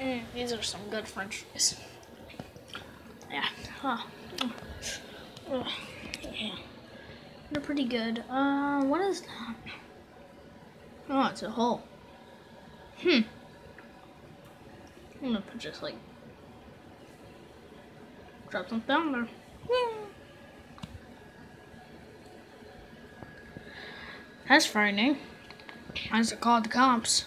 Mm, these are some good French fries. Yeah. Huh. Ugh. Yeah. They're pretty good. Uh, what is that? Oh, it's a hole. Hmm. I'm gonna put just like drop something down there. Yeah. That's frightening. I it called the cops.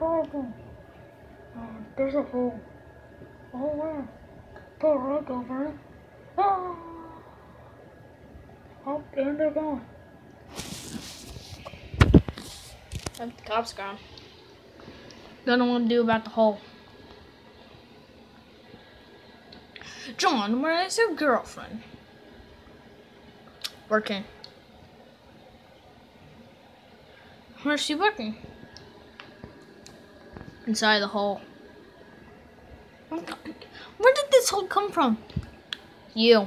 Problem? Oh, there's a hole. Oh, where? Put a rug over it. Ah! Oh, and they're gone. The cops gone. Don't know what to do about the hole. John, where is your girlfriend? Working. Where's she working? Inside the hole. Where did this hole come from? You.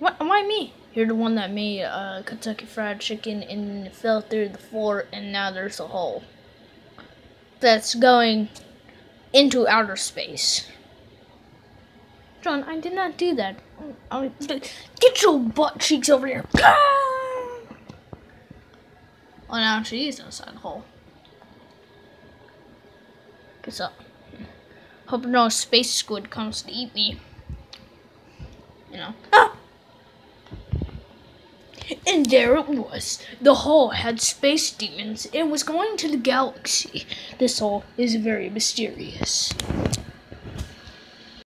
What? Why me? You're the one that made uh, Kentucky Fried Chicken and fell through the floor, and now there's a hole that's going into outer space. John, I did not do that. I, get your butt cheeks over here. Oh, now she's inside the hole. Guess up. Hope no space squid comes to eat me. You know. Ah! And there it was. The hole had space demons. It was going to the galaxy. This hole is very mysterious.